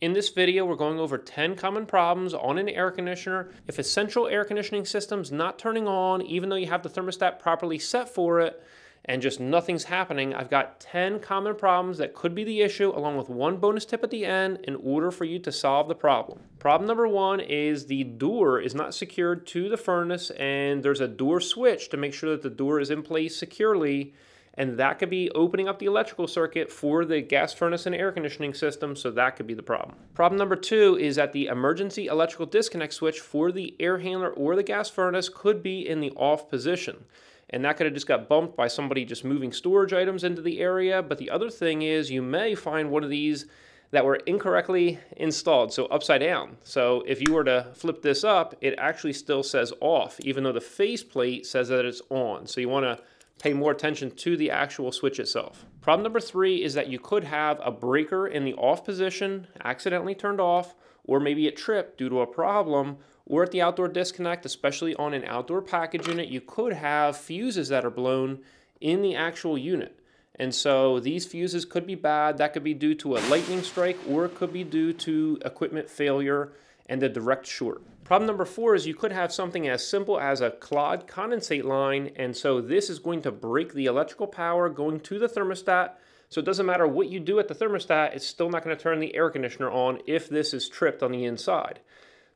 In this video, we're going over 10 common problems on an air conditioner. If a central air conditioning system's not turning on, even though you have the thermostat properly set for it, and just nothing's happening, I've got 10 common problems that could be the issue, along with one bonus tip at the end in order for you to solve the problem. Problem number one is the door is not secured to the furnace, and there's a door switch to make sure that the door is in place securely and that could be opening up the electrical circuit for the gas furnace and air conditioning system, so that could be the problem. Problem number two is that the emergency electrical disconnect switch for the air handler or the gas furnace could be in the off position. And that could have just got bumped by somebody just moving storage items into the area. But the other thing is you may find one of these that were incorrectly installed, so upside down. So if you were to flip this up, it actually still says off, even though the faceplate says that it's on. So you want to pay more attention to the actual switch itself. Problem number three is that you could have a breaker in the off position accidentally turned off, or maybe it tripped due to a problem, or at the outdoor disconnect, especially on an outdoor package unit, you could have fuses that are blown in the actual unit. And so these fuses could be bad. That could be due to a lightning strike, or it could be due to equipment failure and a direct short. Problem number four is you could have something as simple as a clogged condensate line, and so this is going to break the electrical power going to the thermostat. So it doesn't matter what you do at the thermostat, it's still not going to turn the air conditioner on if this is tripped on the inside.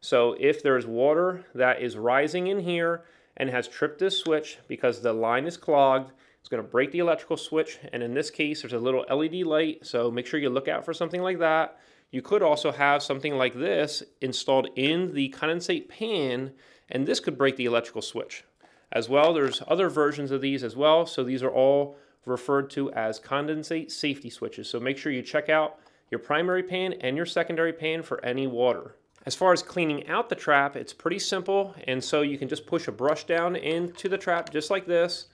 So if there's water that is rising in here and has tripped this switch because the line is clogged, it's going to break the electrical switch. And in this case, there's a little LED light, so make sure you look out for something like that. You could also have something like this installed in the condensate pan, and this could break the electrical switch. As well, there's other versions of these as well, so these are all referred to as condensate safety switches. So make sure you check out your primary pan and your secondary pan for any water. As far as cleaning out the trap, it's pretty simple, and so you can just push a brush down into the trap just like this,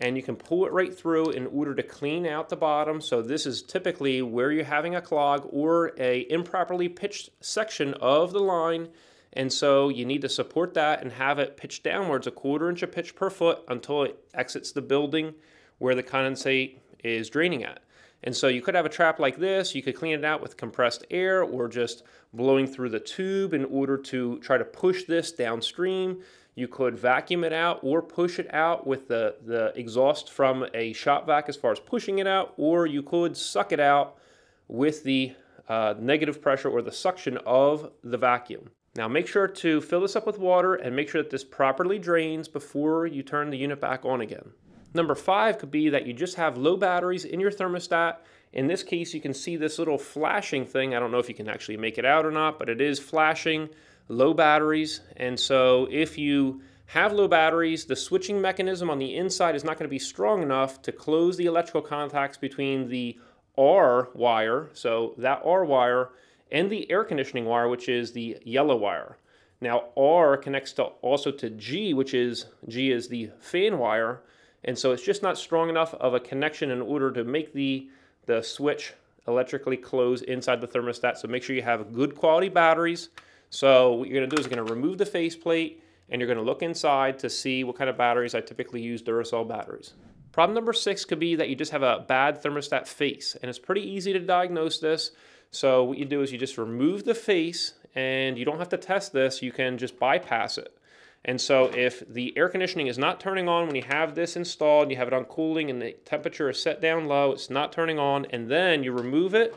and you can pull it right through in order to clean out the bottom. So this is typically where you're having a clog or a improperly pitched section of the line. And so you need to support that and have it pitched downwards a quarter inch of pitch per foot until it exits the building where the condensate is draining at. And so you could have a trap like this. You could clean it out with compressed air or just blowing through the tube in order to try to push this downstream. You could vacuum it out or push it out with the, the exhaust from a shop vac as far as pushing it out, or you could suck it out with the uh, negative pressure or the suction of the vacuum. Now make sure to fill this up with water and make sure that this properly drains before you turn the unit back on again. Number five could be that you just have low batteries in your thermostat. In this case, you can see this little flashing thing. I don't know if you can actually make it out or not, but it is flashing low batteries. And so if you have low batteries, the switching mechanism on the inside is not going to be strong enough to close the electrical contacts between the R wire, so that R wire, and the air conditioning wire, which is the yellow wire. Now R connects to also to G, which is G is the fan wire, and so it's just not strong enough of a connection in order to make the the switch electrically close inside the thermostat. So make sure you have good quality batteries so what you're going to do is you're going to remove the faceplate and you're going to look inside to see what kind of batteries. I typically use Duracell batteries. Problem number six could be that you just have a bad thermostat face and it's pretty easy to diagnose this. So what you do is you just remove the face and you don't have to test this. You can just bypass it. And so if the air conditioning is not turning on when you have this installed, and you have it on cooling and the temperature is set down low, it's not turning on, and then you remove it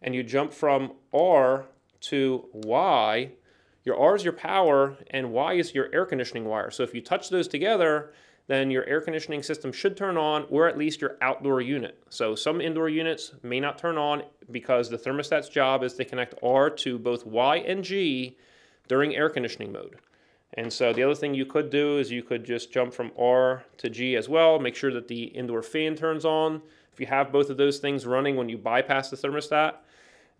and you jump from R to Y, your R is your power and Y is your air conditioning wire. So if you touch those together, then your air conditioning system should turn on or at least your outdoor unit. So some indoor units may not turn on because the thermostat's job is to connect R to both Y and G during air conditioning mode. And so the other thing you could do is you could just jump from R to G as well. Make sure that the indoor fan turns on. If you have both of those things running when you bypass the thermostat,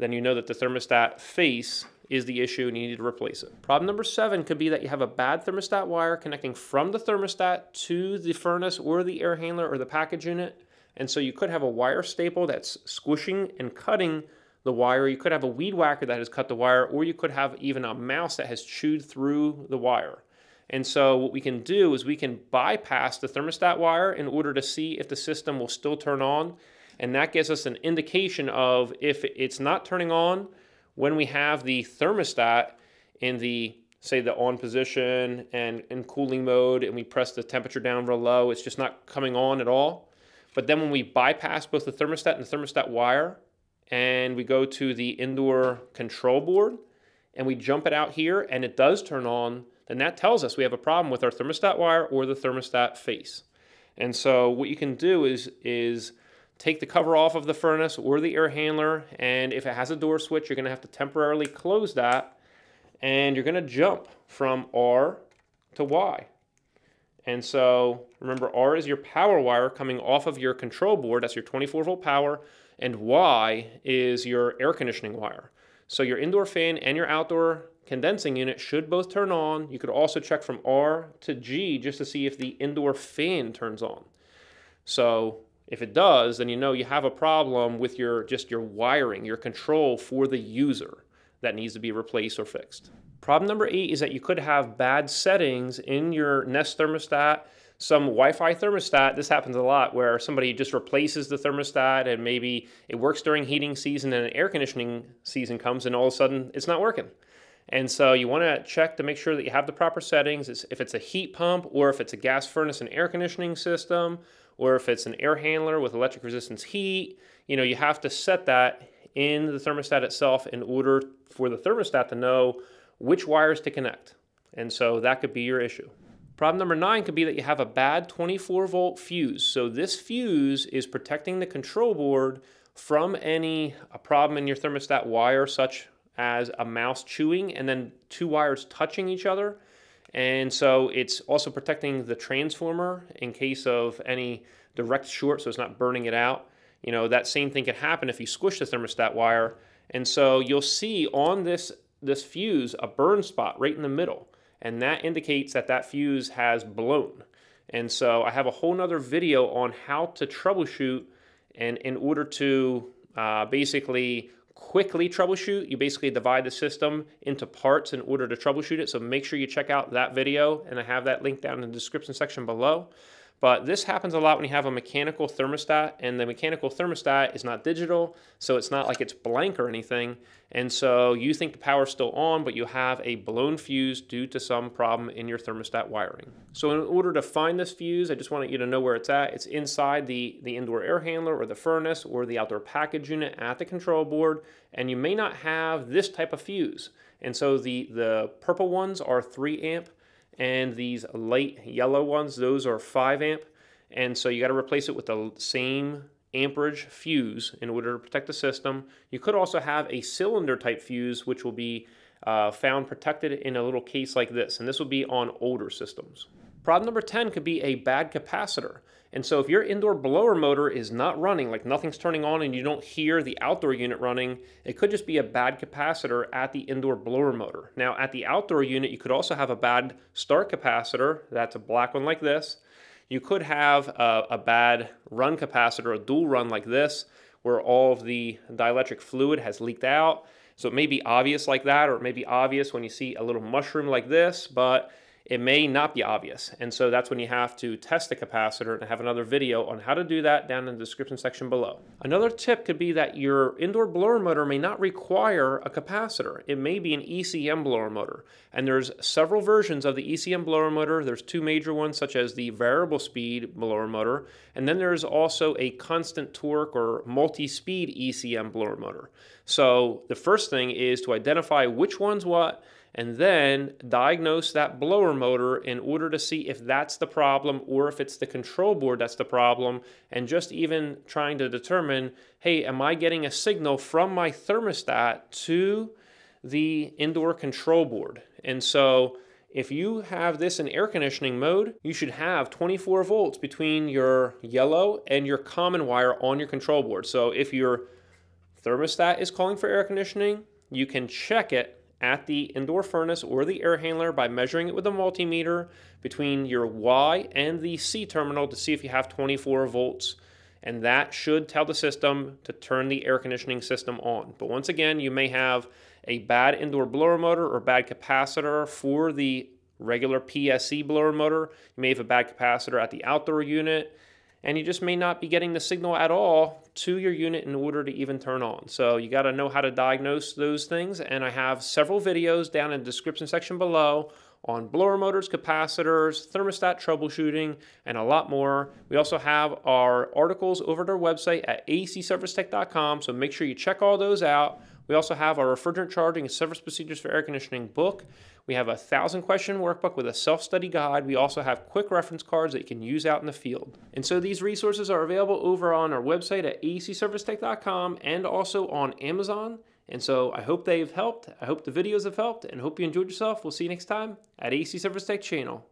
then you know that the thermostat face is the issue and you need to replace it. Problem number seven could be that you have a bad thermostat wire connecting from the thermostat to the furnace or the air handler or the package unit. And so you could have a wire staple that's squishing and cutting the wire. You could have a weed whacker that has cut the wire, or you could have even a mouse that has chewed through the wire. And so what we can do is we can bypass the thermostat wire in order to see if the system will still turn on and that gives us an indication of if it's not turning on when we have the thermostat in the say the on position and in cooling mode and we press the temperature down real low, it's just not coming on at all. But then when we bypass both the thermostat and the thermostat wire and we go to the indoor control board and we jump it out here and it does turn on, then that tells us we have a problem with our thermostat wire or the thermostat face. And so what you can do is, is take the cover off of the furnace or the air handler and if it has a door switch, you're gonna have to temporarily close that and you're gonna jump from R to Y. And so remember R is your power wire coming off of your control board, that's your 24 volt power, and Y is your air conditioning wire. So your indoor fan and your outdoor condensing unit should both turn on. You could also check from R to G just to see if the indoor fan turns on. So if it does, then you know you have a problem with your just your wiring, your control for the user that needs to be replaced or fixed. Problem number eight is that you could have bad settings in your Nest thermostat, some Wi-Fi thermostat. This happens a lot where somebody just replaces the thermostat and maybe it works during heating season and an air conditioning season comes and all of a sudden it's not working. And so you want to check to make sure that you have the proper settings. If it's a heat pump or if it's a gas furnace and air conditioning system or if it's an air handler with electric resistance heat, you know, you have to set that in the thermostat itself in order for the thermostat to know which wires to connect. And so that could be your issue. Problem number nine could be that you have a bad 24 volt fuse. So this fuse is protecting the control board from any a problem in your thermostat wire such as a mouse chewing and then two wires touching each other. And so it's also protecting the transformer in case of any direct short so it's not burning it out. You know, that same thing can happen if you squish the thermostat wire. And so you'll see on this, this fuse a burn spot right in the middle. And that indicates that that fuse has blown. And so I have a whole nother video on how to troubleshoot and in order to uh, basically quickly troubleshoot, you basically divide the system into parts in order to troubleshoot it. So make sure you check out that video and I have that link down in the description section below. But this happens a lot when you have a mechanical thermostat and the mechanical thermostat is not digital, so it's not like it's blank or anything. And so you think the power's still on, but you have a blown fuse due to some problem in your thermostat wiring. So in order to find this fuse, I just want you to know where it's at. It's inside the, the indoor air handler or the furnace or the outdoor package unit at the control board. And you may not have this type of fuse. And so the, the purple ones are 3 amp and these light yellow ones, those are 5 amp. And so you got to replace it with the same amperage fuse in order to protect the system. You could also have a cylinder type fuse, which will be uh, found protected in a little case like this, and this will be on older systems. Problem number 10 could be a bad capacitor. And so if your indoor blower motor is not running, like nothing's turning on and you don't hear the outdoor unit running, it could just be a bad capacitor at the indoor blower motor. Now at the outdoor unit, you could also have a bad start capacitor. That's a black one like this. You could have a, a bad run capacitor, a dual run like this, where all of the dielectric fluid has leaked out. So it may be obvious like that, or it may be obvious when you see a little mushroom like this, but it may not be obvious. And so that's when you have to test the capacitor and have another video on how to do that down in the description section below. Another tip could be that your indoor blower motor may not require a capacitor. It may be an ECM blower motor. And there's several versions of the ECM blower motor. There's two major ones such as the variable speed blower motor. And then there's also a constant torque or multi-speed ECM blower motor. So the first thing is to identify which one's what and then diagnose that blower motor in order to see if that's the problem or if it's the control board that's the problem and just even trying to determine hey am i getting a signal from my thermostat to the indoor control board and so if you have this in air conditioning mode, you should have 24 volts between your yellow and your common wire on your control board. So if your thermostat is calling for air conditioning, you can check it at the indoor furnace or the air handler by measuring it with a multimeter between your Y and the C terminal to see if you have 24 volts. And that should tell the system to turn the air conditioning system on. But once again, you may have a bad indoor blower motor or bad capacitor for the regular PSC blower motor. You may have a bad capacitor at the outdoor unit and you just may not be getting the signal at all to your unit in order to even turn on. So you got to know how to diagnose those things, and I have several videos down in the description section below on blower motors, capacitors, thermostat troubleshooting, and a lot more. We also have our articles over at our website at acservicetech.com, so make sure you check all those out. We also have our refrigerant charging and service procedures for air conditioning book. We have a thousand question workbook with a self-study guide. We also have quick reference cards that you can use out in the field. And so these resources are available over on our website at acservicetech.com and also on Amazon. And so I hope they've helped. I hope the videos have helped and hope you enjoyed yourself. We'll see you next time at AC Service Tech channel.